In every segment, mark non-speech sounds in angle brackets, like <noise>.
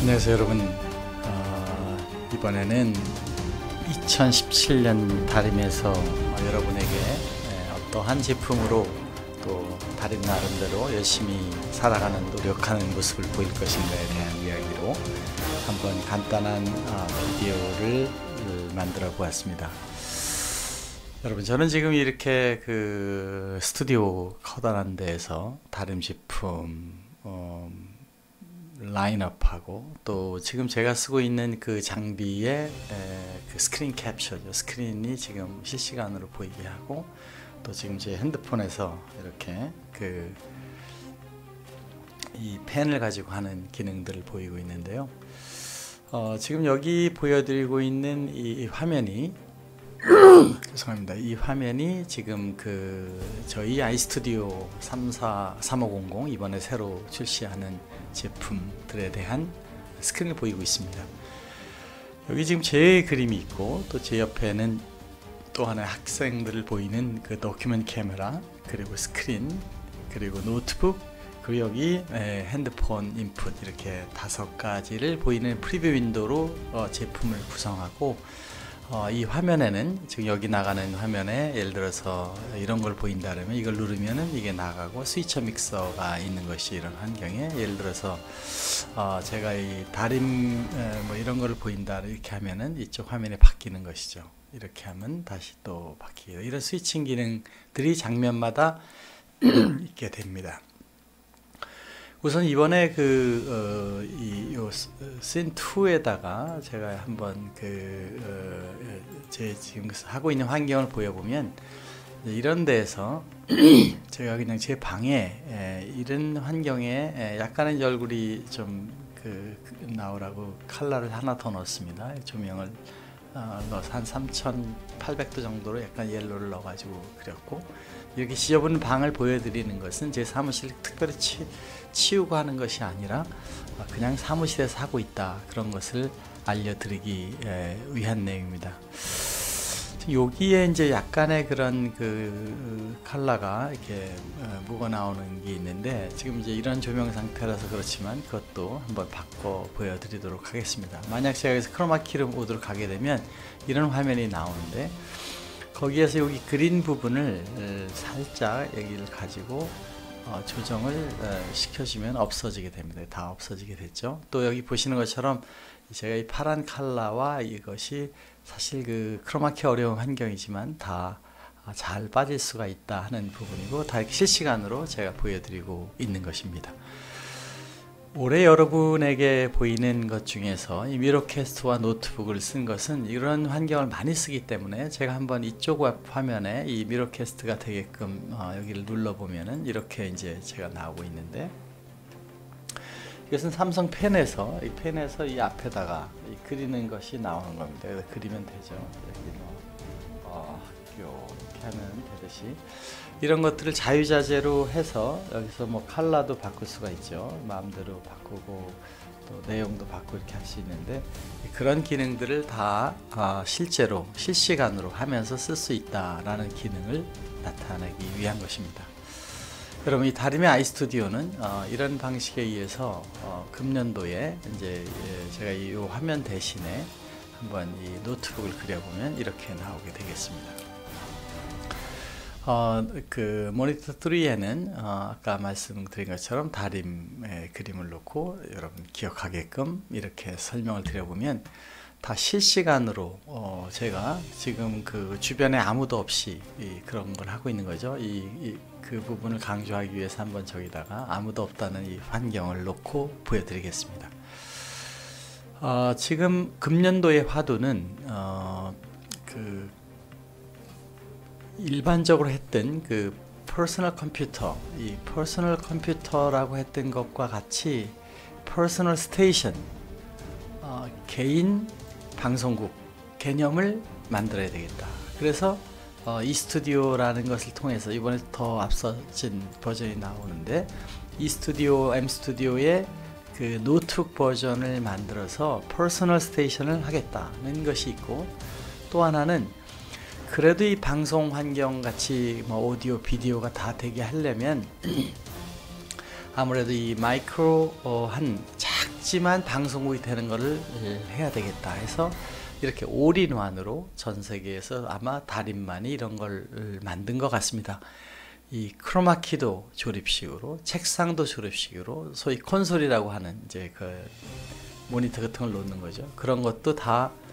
안녕하세요 여러분. 어, 이번에는 2017년 다림에서 어, 여러분에게 예, 어떠한 제품으로 또 다림 나름대로 열심히 살아가는 노력하는 모습을 보일 것인가에 대한 이야기로 한번 간단한 어, 비디오를 만들어 보았습니다. 여러분 저는 지금 이렇게 그 스튜디오 커다란 데에서 다림 제품 어, 라인업하고 또 지금 제가 쓰고 있는 그 장비의 에, 그 스크린 캡처죠. 스크린이 지금 실시간으로 보이게 하고 또 지금 제 핸드폰에서 이렇게 그 이 펜을 가지고 하는 기능들을 보이고 있는데요. 어, 지금 여기 보여드리고 있는 이 화면이 죄송합니다. 이 화면이 지금 그 저희 아이스튜디오 34 3500 이번에 새로 출시하는 제품들에 대한 스크린을 보이고 있습니다. 여기 지금 제 그림이 있고 또 제 옆에는 또 하나의 학생들을 보이는 그 document 카메라 그리고 스크린 그리고 노트북 그리고 여기 핸드폰 input 이렇게 다섯 가지를 보이는 preview window로 어, 제품을 구성하고 어, 이 화면에는 지금 여기 나가는 화면에 예를 들어서 이런 걸 보인다면 이걸 누르면은 이게 나가고 스위처 믹서가 있는 것이 이런 환경에 예를 들어서 어, 제가 이 다림 에, 뭐 이런 걸 보인다 이렇게 하면은 이쪽 화면에 바뀌는 것이죠. 이렇게 하면 다시 또 바뀌고 이런 스위칭 기능들이 장면마다 <clears throat> 있게 됩니다. 우선 이번에 그, 어, 이, 요, 씬2에다가 제가 한번 그, 어, 제 지금 하고 있는 환경을 보여보면, 이런 데에서 <clears throat> 제가 그냥 제 방에 에, 이런 환경에 에, 약간의 얼굴이 좀 그, 나오라고 칼라를 하나 더 넣었습니다. 조명을 어, 넣어서 한 3,800도 정도로 약간 옐로를 넣어가지고 그렸고, 이렇게 지저분 방을 보여드리는 것은 제 사무실 특별히 치, 치우고 하는 것이 아니라 그냥 사무실에서 하고 있다 그런 것을 알려드리기 위한 내용입니다. 여기에 이제 약간의 그런 그 컬러가 이렇게 묵어 나오는 게 있는데 지금 이제 이런 조명 상태라서 그렇지만 그것도 한번 바꿔 보여드리도록 하겠습니다. 만약 제가 여기서 크로마키를 모드로 가게 되면 이런 화면이 나오는데 거기에서 여기 그린 부분을 살짝 여기를 가지고 어, 조정을 어, 시켜주면 없어지게 됩니다. 다 없어지게 됐죠. 또 여기 보시는 것처럼 제가 이 파란 칼라와 이것이 사실 그 크로마키 어려운 환경이지만 다 잘 빠질 수가 있다 하는 부분이고 다 실시간으로 제가 보여드리고 있는 것입니다. 올해 여러분에게 보이는 것 중에서 이 Miracast와 노트북을 쓴 것은 이런 환경을 많이 쓰기 때문에 제가 한번 이쪽 화면에 이 미러캐스트가 되게끔 어, 여기를 눌러 보면은 이렇게 이제 제가 나오고 있는데 이것은 삼성 펜에서 이 펜에서 이 앞에다가 이 그리는 것이 나오는 겁니다. 그리면 되죠. 여기 뭐 어, 학교 이렇게 하면 되듯이 이런 것들을 자유자재로 해서 여기서 뭐 칼라도 바꿀 수가 있죠. 마음대로 바꾸고 또 내용도 바꾸고 이렇게 할 수 있는데 그런 기능들을 다 어, 실제로 실시간으로 하면서 쓸 수 있다라는 기능을 나타내기 위한 것입니다. 여러분 이 다림의 아이스튜디오는 어, 이런 방식에 의해서 어, 금년도에 이제 예, 제가 이 화면 대신에 한번 이 노트북을 그려보면 이렇게 나오게 되겠습니다. 어, 그 모니터 3에는 어, 아까 말씀드린 것처럼 다림의 그림을 놓고 여러분 기억하게끔 이렇게 설명을 드려보면 다 실시간으로 어, 제가 지금 그 주변에 아무도 없이 그런 걸 하고 있는 거죠. 이, 이, 그 부분을 강조하기 위해서 한번 저기다가 아무도 없다는 이 환경을 놓고 보여드리겠습니다. 어, 지금 금년도의 화두는 어, 그 일반적으로 했던 그 퍼스널 컴퓨터, 이 퍼스널 컴퓨터라고 했던 것과 같이 personal station, 어, 개인 방송국 개념을 만들어야 되겠다. 그래서 어, 이 스튜디오라는 것을 통해서 이번에 더 앞서진 버전이 나오는데 이 스튜디오, M 스튜디오의 그 노트북 버전을 만들어서 personal station을 하겠다는 것이 있고 또 하나는 그래도 이 방송 환경 같이 뭐 오디오 비디오가 다 되게 하려면 <clears throat> 아무래도 이 마이크로 어, 한 있지만 방송국이 되는 것을 해야 되겠다 해서 이렇게 all-in-one으로 전 세계에서 아마 다림만이 이런 걸 만든 것 같습니다. 이 크로마키도 조립식으로, 책상도 조립식으로, 소위 콘솔이라고 하는 이제 그 모니터 같은 걸 놓는 거죠. 그런 것도 다 어,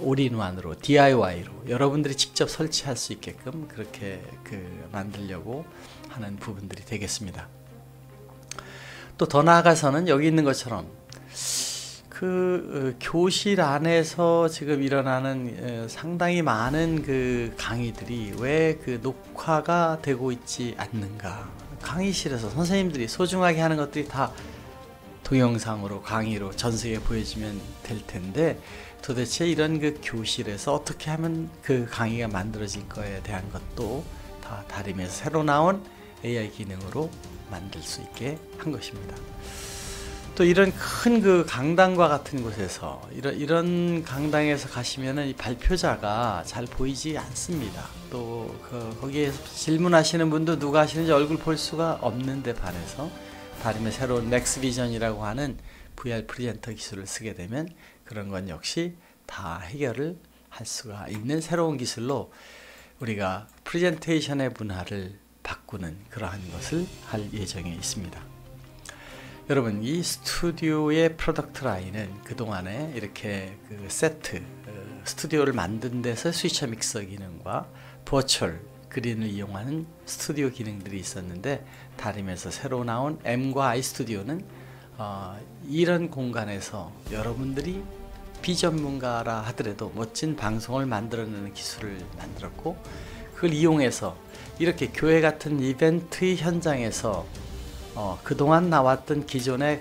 all-in-one으로 DIY로 여러분들이 직접 설치할 수 있게끔 그렇게 그 만들려고 하는 부분들이 되겠습니다. 또 더 나아가서는 여기 있는 것처럼 그 어, 교실 안에서 지금 일어나는 어, 상당히 많은 그 강의들이 왜 그 녹화가 되고 있지 않는가? 강의실에서 선생님들이 소중하게 하는 것들이 다 동영상으로 강의로 전 세계에 보여지면 될 텐데 도대체 이런 그 교실에서 어떻게 하면 그 강의가 만들어질 거에 대한 것도 다 다림에서 새로 나온 AI 기능으로 만들 수 있게 한 것입니다. 또 이런 큰 그 강당과 같은 곳에서 이런 이런 강당에서 가시면은 이 발표자가 잘 보이지 않습니다. 또 그 거기에 질문하시는 분도 누가 하시는지 얼굴 볼 수가 없는데 반해서 다림의 새로운 넥스 비전이라고 하는 VR presenter 기술을 쓰게 되면 그런 건 역시 다 해결을 할 수가 있는 새로운 기술로 우리가 프레젠테이션의 문화를 바꾸는 그러한 것을 할 예정에 있습니다. 여러분 이 스튜디오의 product line은 그동안에 이렇게 그 세트 어, 스튜디오를 만든 데서 스위처 믹서 기능과 virtual green을 이용하는 스튜디오 기능들이 있었는데 다림에서 새로 나온 M과 I 스튜디오는 어, 이런 공간에서 여러분들이 비전문가라 하더라도 멋진 방송을 만들어내는 기술을 만들었고 그걸 이용해서 이렇게 교회 같은 이벤트 현장에서 어, 그동안 나왔던 기존의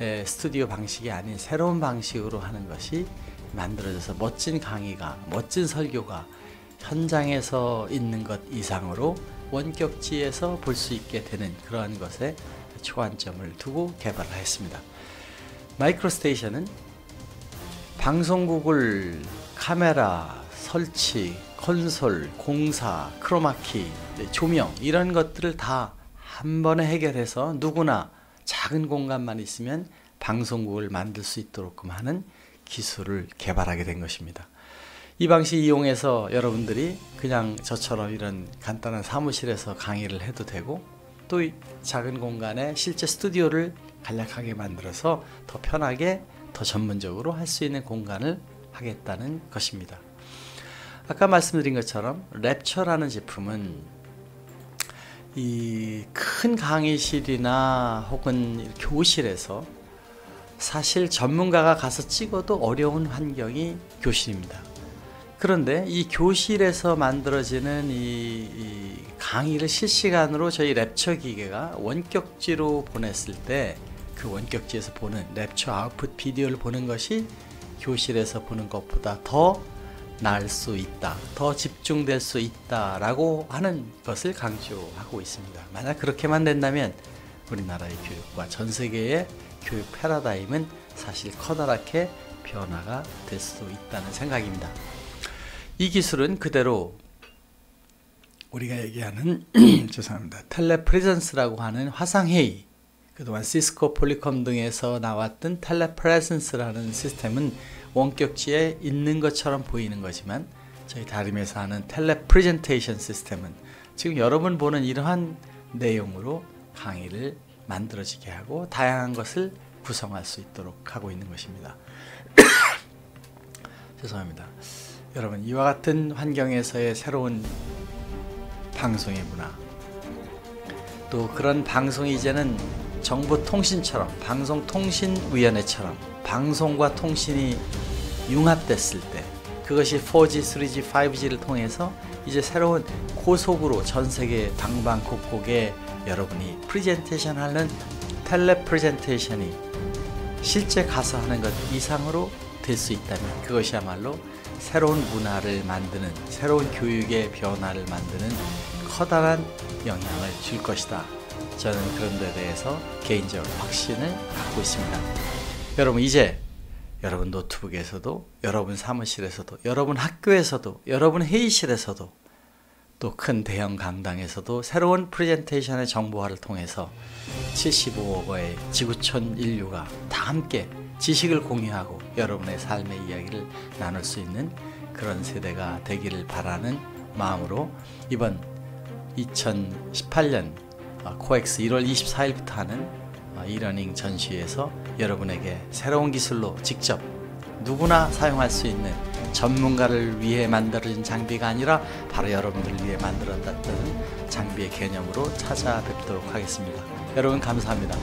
에, 스튜디오 방식이 아닌 새로운 방식으로 하는 것이 만들어져서 멋진 강의가 멋진 설교가 현장에서 있는 것 이상으로 원격지에서 볼 수 있게 되는 그러한 것에 초안점을 두고 개발을 했습니다. 마이크로스테이션은 방송국을 카메라, 설치, 콘솔, 공사, 크로마키, 조명 이런 것들을 다 한 번에 해결해서 누구나 작은 공간만 있으면 방송국을 만들 수 있도록 하는 기술을 개발하게 된 것입니다. 이 방식 이용해서 여러분들이 그냥 저처럼 이런 간단한 사무실에서 강의를 해도 되고 또 작은 공간에 실제 스튜디오를 간략하게 만들어서 더 편하게 더 전문적으로 할 수 있는 공간을 하겠다는 것입니다. 아까 말씀드린 것처럼 랩처라는 제품은 이 큰 강의실이나 혹은 교실에서 사실 전문가가 가서 찍어도 어려운 환경이 교실입니다. 그런데 이 교실에서 만들어지는 이, 이, 강의를 실시간으로 저희 랩처 기계가 원격지로 보냈을 때 그 원격지에서 보는 랩처 아웃풋 비디오를 보는 것이 교실에서 보는 것보다 더 나을 수 있다, 더 집중될 수 있다라고 하는 것을 강조하고 있습니다. 만약 그렇게만 된다면 우리나라의 교육과 전 세계의 교육 패러다임은 사실 커다랗게 변화가 될수 있다는 생각입니다. 이 기술은 그대로 우리가 얘기하는 <clears throat> 죄송합니다. 텔레프레전스라고 하는 화상회의 그동안 시스코 폴리컴 등에서 나왔던 텔레프레전스라는 시스템은 원격지에 있는 것처럼 보이는 거지만 저희 다림에서 하는 텔레프레젠테이션 시스템은 지금 여러분 보는 이러한 내용으로 강의를 만들어지게 하고 다양한 것을 구성할 수 있도록 하고 있는 것입니다. <coughs> 죄송합니다. 여러분 이와 같은 환경에서의 새로운 방송의 문화. 또 그런 방송이 이제는 정보통신처럼 방송통신위원회처럼 방송과 통신이 융합됐을 때 그것이 4G, 3G, 5G를 통해서 이제 새로운 고속으로 전 세계 방방곡곡에 여러분이 프레젠테이션 하는 텔레 프레젠테이션이 실제 가서 하는 것 이상으로 될 수 있다면 그것이야말로 새로운 문화를 만드는 새로운 교육의 변화를 만드는 커다란 영향을 줄 것이다. 저는 그런 데 대해서 개인적으로 확신을 갖고 있습니다. 여러분 이제 여러분 노트북에서도 여러분 사무실에서도 여러분 학교에서도 여러분 회의실에서도 또 큰 대형 강당에서도 새로운 프레젠테이션의 정보화를 통해서 75억 의 지구촌 인류가 다 함께 지식을 공유하고 여러분의 삶의 이야기를 나눌 수 있는 그런 세대가 되기를 바라는 마음으로 이번 2018년 코엑스 1월 24일부터 하는 이러닝 전시에서 여러분에게 새로운 기술로 직접 누구나 사용할 수 있는 전문가를 위해 만들어진 장비가 아니라 바로 여러분들을 위해 만들어졌다는 장비의 개념으로 찾아뵙도록 하겠습니다. 여러분 감사합니다.